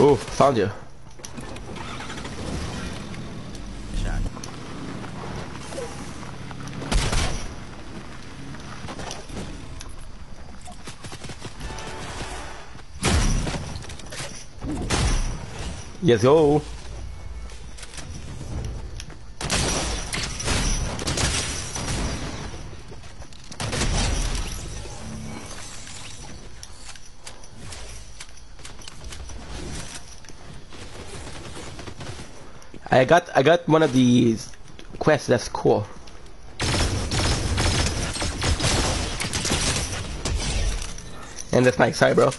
Ooh, found you. Yes, go. I got I got one of these quests that's cool. And that's nice, sorry bro.